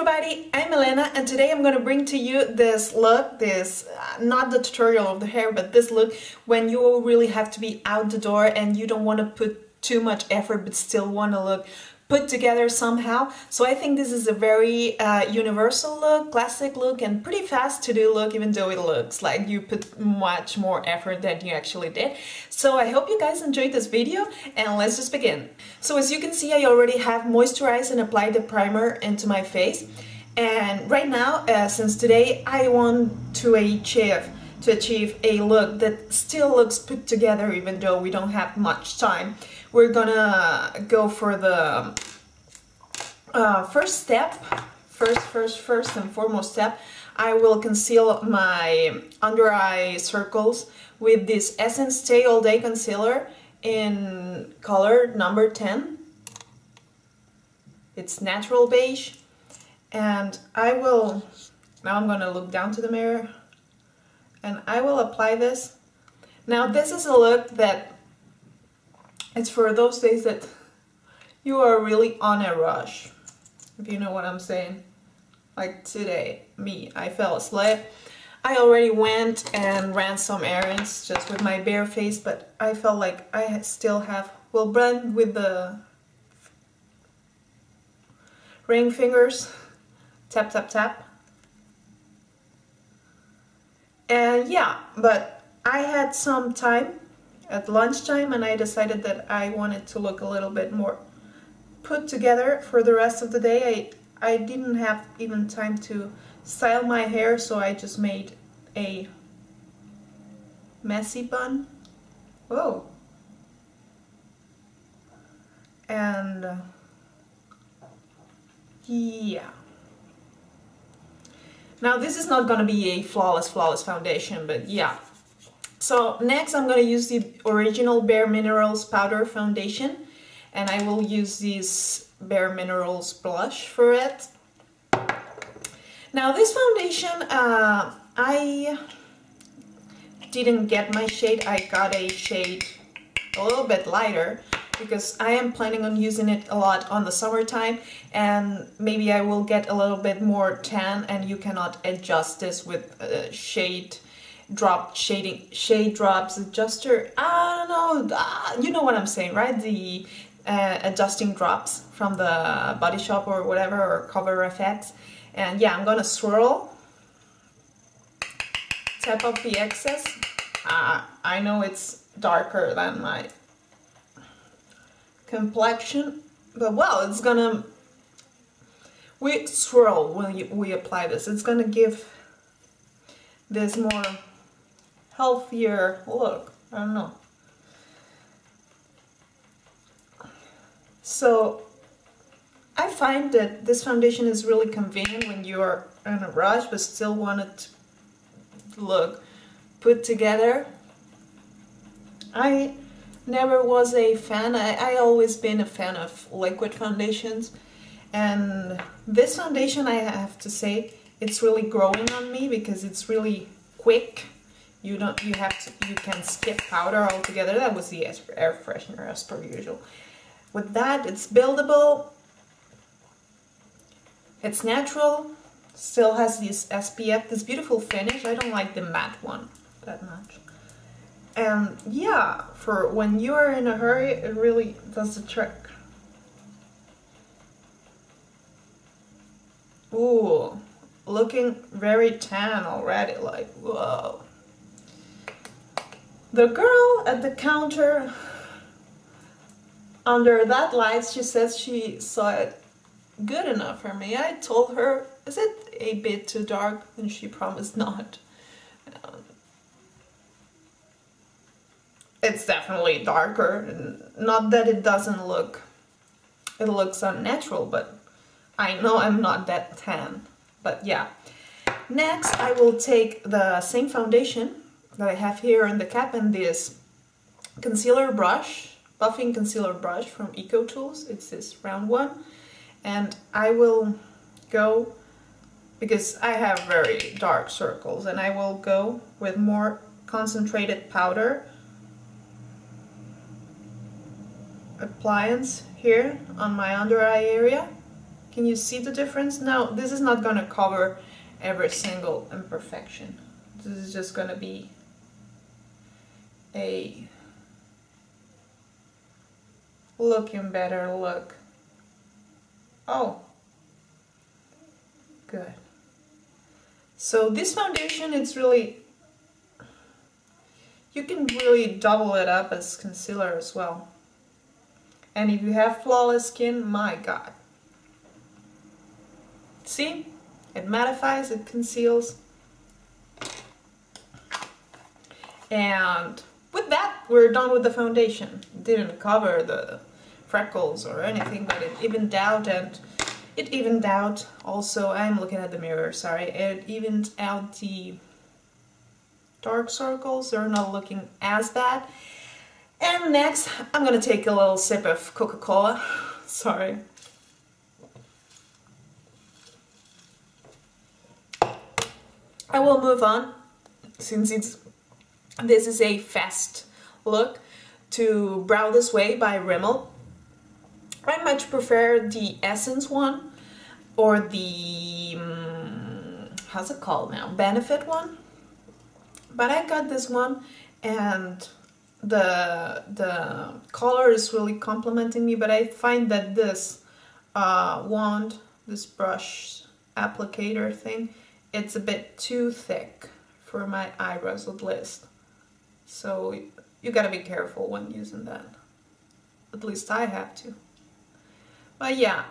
everybody, I'm Elena and today I'm to bring to you this look, this, uh, not the tutorial of the hair, but this look when you really have to be out the door and you don't want to put too much effort but still want to look put together somehow. So I think this is a very uh, universal look, classic look, and pretty fast to do look, even though it looks like you put much more effort than you actually did. So I hope you guys enjoyed this video, and let's just begin. So as you can see, I already have moisturized and applied the primer into my face. And right now, uh, since today, I want to achieve to achieve a look that still looks put together even though we don't have much time we're gonna go for the uh, first step, first, first, first and foremost step. I will conceal my under eye circles with this Essence Stay All Day Concealer in color number 10. It's natural beige and I will, now I'm gonna look down to the mirror and I will apply this. Now this is a look that it's for those days that you are really on a rush, if you know what I'm saying. Like today, me, I fell asleep. I already went and ran some errands just with my bare face, but I felt like I still have, will blend with the ring fingers, tap, tap, tap. And yeah, but I had some time at lunchtime and I decided that I wanted to look a little bit more put together for the rest of the day. I, I didn't have even time to style my hair so I just made a messy bun. Whoa. And uh, yeah. Now this is not gonna be a flawless, flawless foundation, but yeah, so next I'm to use the original Bare Minerals Powder Foundation and I will use this Bare Minerals blush for it. Now this foundation, uh, I didn't get my shade, I got a shade a little bit lighter because I am planning on using it a lot on the summertime and maybe I will get a little bit more tan and you cannot adjust this with a shade drop shading shade drops adjuster. I don't know. Uh, you know what I'm saying right? The uh, adjusting drops from the body shop or whatever or cover FX and yeah I'm gonna swirl. Tap off the excess. Uh, I know it's darker than my complexion but well it's gonna we swirl when we apply this it's gonna give this more healthier look. I don't know. So I find that this foundation is really convenient when you are in a rush but still want it to look put together. I never was a fan. I, I always been a fan of liquid foundations. And this foundation I have to say it's really growing on me because it's really quick. You don't you have to you can skip powder altogether. That was the air freshener as per usual. With that it's buildable. It's natural. Still has this SPF this beautiful finish. I don't like the matte one that much and yeah for when you are in a hurry it really does the trick Ooh, looking very tan already, like, whoa. The girl at the counter under that light, she says she saw it good enough for me. I told her, is it a bit too dark? And she promised not. Um, it's definitely darker. Not that it doesn't look, it looks unnatural, but I know I'm not that tan. But yeah. Next, I will take the same foundation that I have here in the cap and this concealer brush, buffing concealer brush from EcoTools. It's this round one. And I will go, because I have very dark circles, and I will go with more concentrated powder appliance here on my under eye area Can you see the difference? Now, this is not gonna cover every single imperfection. This is just gonna be a looking better look. Oh, good. So this foundation, it's really, you can really double it up as concealer as well. And if you have flawless skin, my god. See? It mattifies, it conceals. And with that, we're done with the foundation. It didn't cover the freckles or anything, but it evened out and it evened out also, I'm looking at the mirror, sorry, it evened out the dark circles, they're not looking as bad. And next, I'm gonna take a little sip of Coca-Cola, sorry. I will move on, since it's this is a fast look, to Brow This Way by Rimmel. I much prefer the Essence one or the, um, how's it called now, Benefit one. But I got this one and the, the color is really complimenting me, but I find that this uh, wand, this brush applicator thing, it's a bit too thick for my eyebrows at least. So you gotta be careful when using that. At least I have to. But yeah,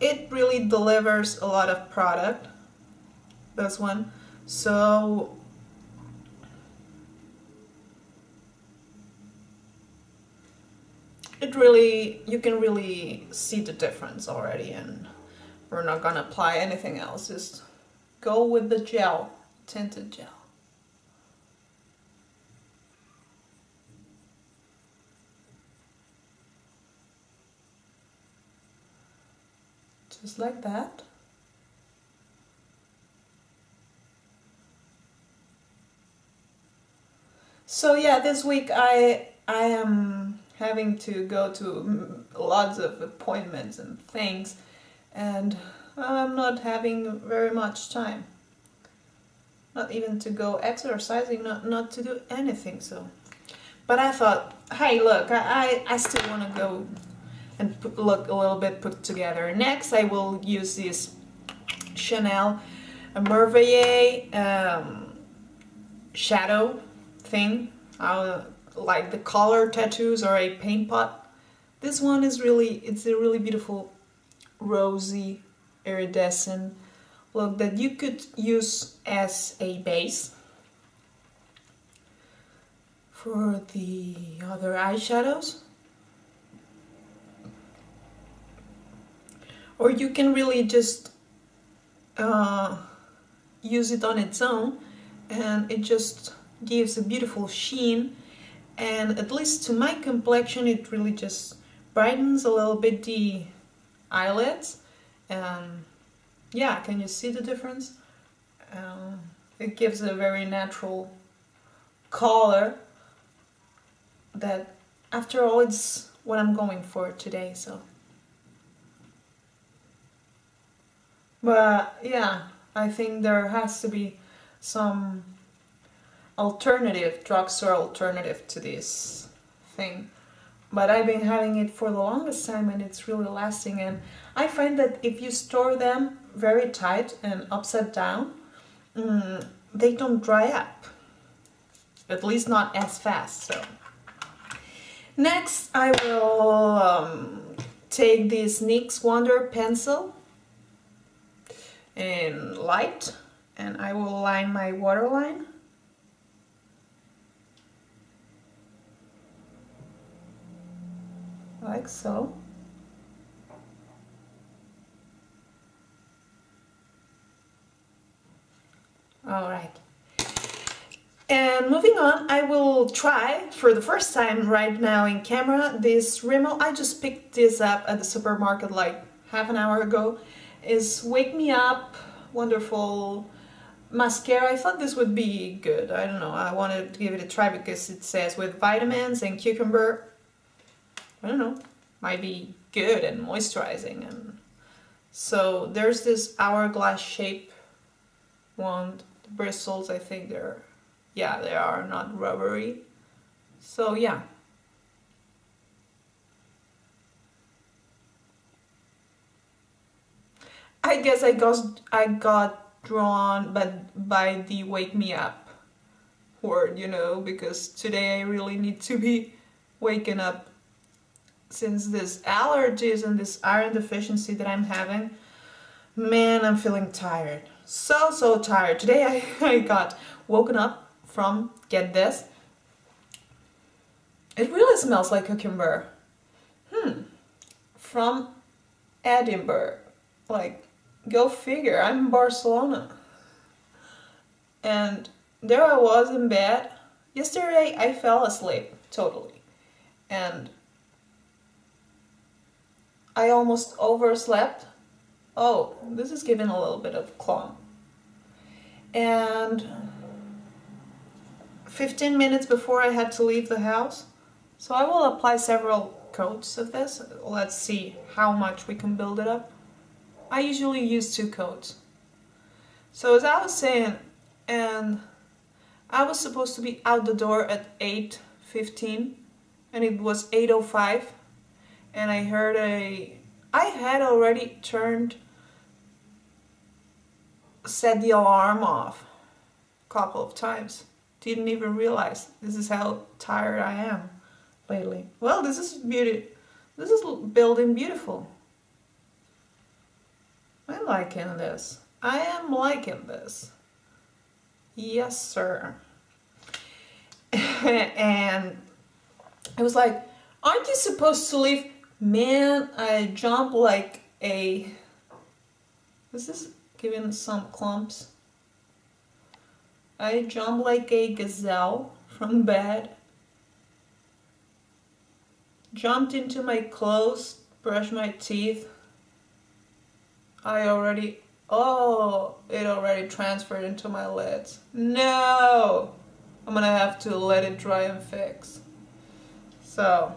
it really delivers a lot of product, this one. So it really, you can really see the difference already and we're not gonna apply anything else, just go with the gel, tinted gel. just like that. So yeah, this week I I am having to go to lots of appointments and things and I'm not having very much time. Not even to go exercising, not, not to do anything so. But I thought, hey look, I, I, I still want to go and put, look a little bit put together. Next I will use this Chanel Merveille um, shadow thing. I like the color tattoos or a paint pot. This one is really, it's a really beautiful rosy iridescent look that you could use as a base for the other eyeshadows. or you can really just uh, use it on its own and it just gives a beautiful sheen and at least to my complexion it really just brightens a little bit the eyelids. And yeah can you see the difference? Um, it gives a very natural color that after all it's what I'm going for today so. But yeah, I think there has to be some alternative, drugs drugstore alternative to this thing. But I've been having it for the longest time and it's really lasting and I find that if you store them very tight and upside down, mm, they don't dry up. At least not as fast, so. Next I will um, take this NYX Wonder pencil in light and I will line my waterline like so all right and moving on, I will try for the first time right now in camera this Rimmel. I just picked this up at the supermarket like half an hour ago is Wake Me Up, wonderful mascara. I thought this would be good. I don't know. I wanted to give it a try because it says with vitamins and cucumber. I don't know. Might be good and moisturizing and so there's this hourglass shape one the bristles I think they're yeah they are not rubbery so yeah I guess I got I got drawn but by the wake me up word, you know, because today I really need to be waking up since this allergies and this iron deficiency that I'm having. Man, I'm feeling tired. So, so tired. Today I, I got woken up from, get this, it really smells like cucumber. Hmm. From Edinburgh. Like, Go figure, I'm in Barcelona. And there I was in bed. Yesterday I fell asleep, totally. And I almost overslept. Oh, this is giving a little bit of clump. And 15 minutes before I had to leave the house. So I will apply several coats of this. Let's see how much we can build it up. I usually use two coats. So as I was saying, and I was supposed to be out the door at 8.15 and it was 8.05 and I heard a... I had already turned, set the alarm off a couple of times. Didn't even realize this is how tired I am lately. Well, this is beauty. This is building beautiful. I'm liking this. I am liking this. Yes, sir. and I was like, aren't you supposed to leave? Man, I jump like a... This is giving some clumps. I jump like a gazelle from bed. Jumped into my clothes, brushed my teeth, I already, oh, it already transferred into my lids. No! I'm gonna have to let it dry and fix. So,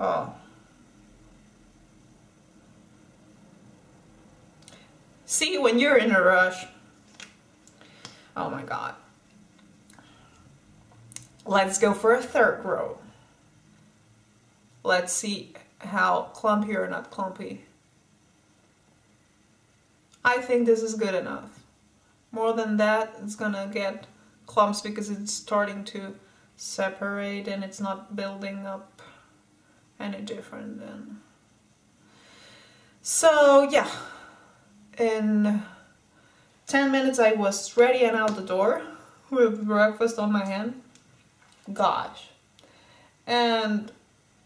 oh. See, when you're in a rush, oh my God. Let's go for a third row. Let's see how clumpy or not clumpy I think this is good enough. More than that, it's gonna get clumps because it's starting to separate and it's not building up any different then. So yeah, in 10 minutes I was ready and out the door with breakfast on my hand. Gosh. And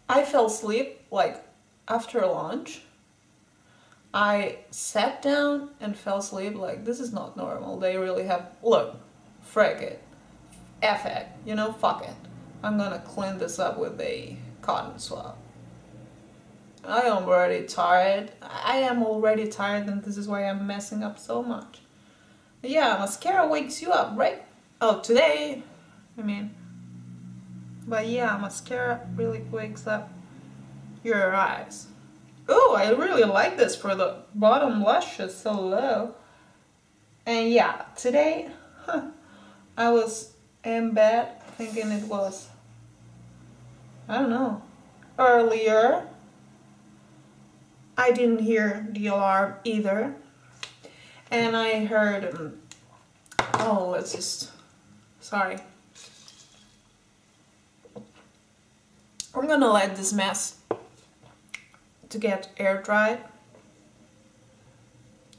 I fell asleep like after lunch I sat down and fell asleep like this is not normal. They really have, look, frick it, F it, you know, fuck it. I'm gonna clean this up with a cotton swab. I am already tired. I am already tired and this is why I'm messing up so much. Yeah, mascara wakes you up, right? Oh, today, I mean, but yeah, mascara really wakes up your eyes. Oh, I really like this for the bottom lashes so low. And yeah, today huh, I was in bed thinking it was, I don't know, earlier. I didn't hear the alarm either. And I heard, um, oh, let's just, sorry. I'm gonna let this mess to get air dried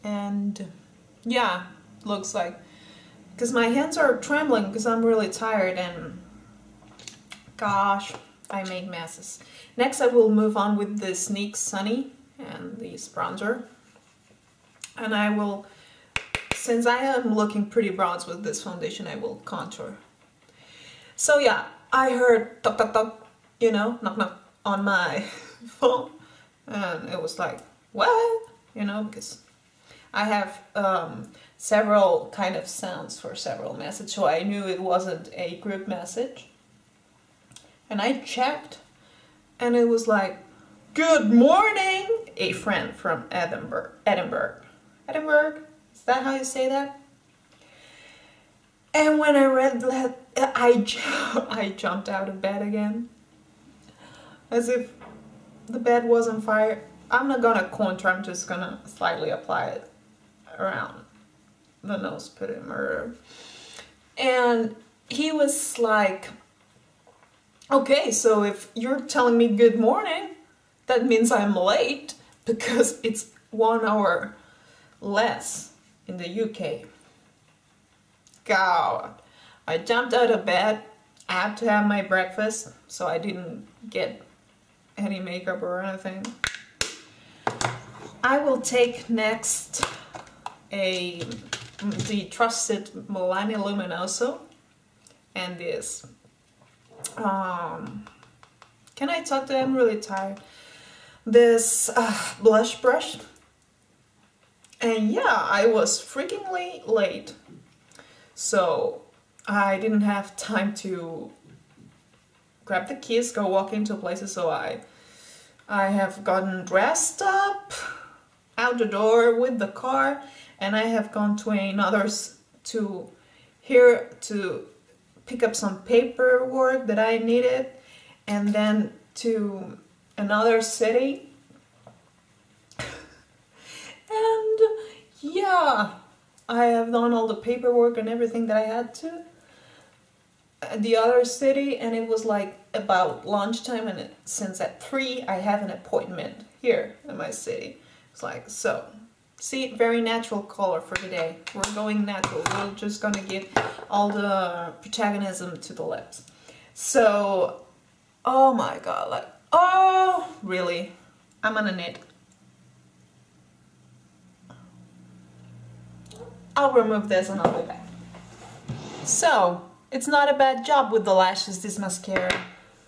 and yeah looks like because my hands are trembling because I'm really tired and gosh I made messes next I will move on with the Sneak Sunny and this bronzer and I will since I am looking pretty bronze with this foundation I will contour. So yeah I heard tok tok tok you know knock knock on my phone. And it was like what? You know because I have um, several kind of sounds for several messages so I knew it wasn't a group message. And I checked and it was like, Good morning, a friend from Edinburgh. Edinburgh. Edinburgh? Is that how you say that? And when I read that, I, I jumped out of bed again. As if the bed was on fire. I'm not gonna contour, I'm just gonna slightly apply it around the nose, murder. And he was like, okay, so if you're telling me good morning, that means I'm late because it's one hour less in the UK. God, I jumped out of bed, I had to have my breakfast, so I didn't get any makeup or anything. I will take next a the trusted Milani Luminoso and this. Um, can I talk to I'm really tired this uh, blush brush. And yeah I was freakingly late. So I didn't have time to grab the keys go walk into places so I I have gotten dressed up out the door with the car and I have gone to another to here to pick up some paperwork that I needed and then to another city and yeah I have done all the paperwork and everything that I had to the other city and it was like about lunchtime and since at 3 I have an appointment here in my city it's like so See, very natural color for today. We're going natural. We're just gonna give all the protagonism to the lips. So, oh my god, like, oh, really? I'm gonna knit. I'll remove this and I'll be back. So, it's not a bad job with the lashes, this mascara.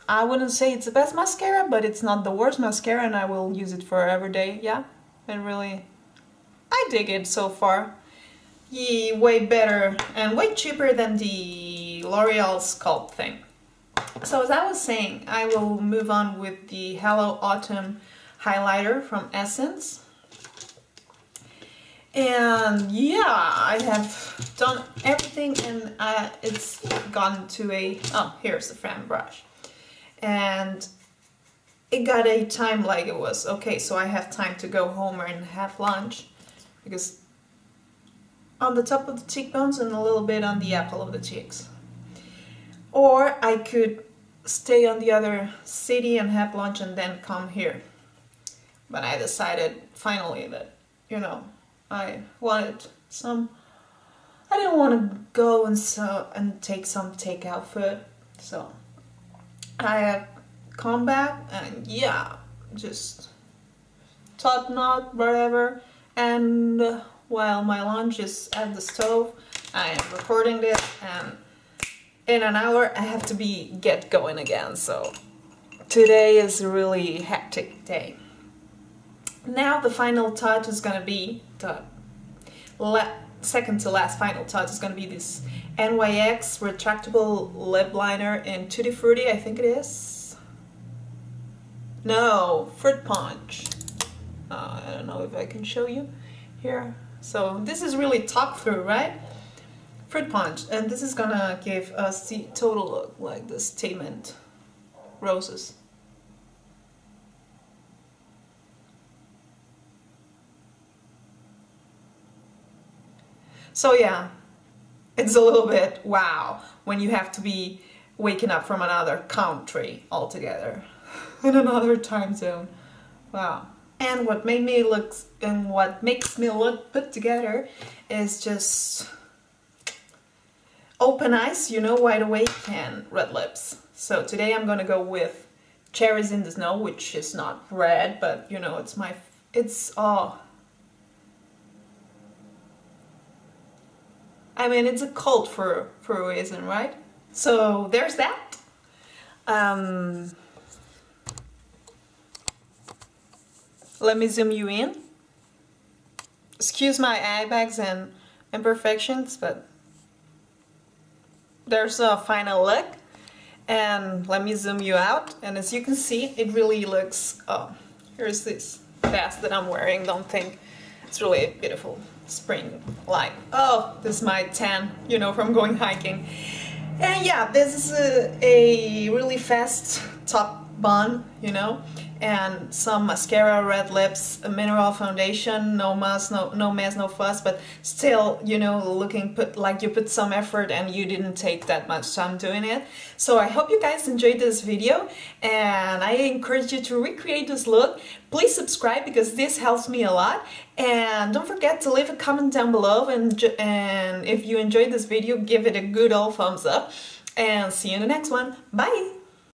I wouldn't say it's the best mascara, but it's not the worst mascara and I will use it for every day, yeah? It really I dig it so far. Ye way better and way cheaper than the L'Oreal Sculpt thing. So as I was saying, I will move on with the Hello Autumn highlighter from Essence. And yeah, I have done everything and uh, it's gone to a, oh, here's the fan brush. And it got a time like it was, okay, so I have time to go home and have lunch because on the top of the cheekbones and a little bit on the apple of the cheeks. Or I could stay on the other city and have lunch and then come here. But I decided finally that, you know, I wanted some, I didn't want to go and so and take some takeout food. So I have come back and yeah, just top knot, whatever and while my lunch is at the stove I am recording this and in an hour I have to be get going again so today is a really hectic day now the final touch is gonna be the second to last final touch is gonna be this NYX retractable lip liner in Tutti Frutti I think it is no Fruit Punch uh, I don't know if I can show you here. So this is really talk through, right? Fruit punch, and this is gonna give us the total look like the statement roses. So yeah, it's a little bit wow when you have to be waking up from another country altogether in another time zone. Wow. And what made me look, and what makes me look put together is just open eyes, you know, wide awake and red lips. So today I'm gonna go with Cherries in the Snow, which is not red, but you know, it's my, it's, oh. I mean, it's a cult for, for a reason, right? So there's that. Um, Let me zoom you in. Excuse my eye bags and imperfections, but there's a final look. and let me zoom you out and as you can see it really looks oh here's this vest that I'm wearing don't think it's really a beautiful spring light oh this is my tan you know from going hiking and yeah this is a, a really fast top bun you know and some mascara, red lips, a mineral foundation, no mess, no, no mess, no fuss, but still, you know, looking put like you put some effort and you didn't take that much time doing it. So I hope you guys enjoyed this video and I encourage you to recreate this look. Please subscribe because this helps me a lot and don't forget to leave a comment down below and, and if you enjoyed this video, give it a good old thumbs up and see you in the next one. Bye!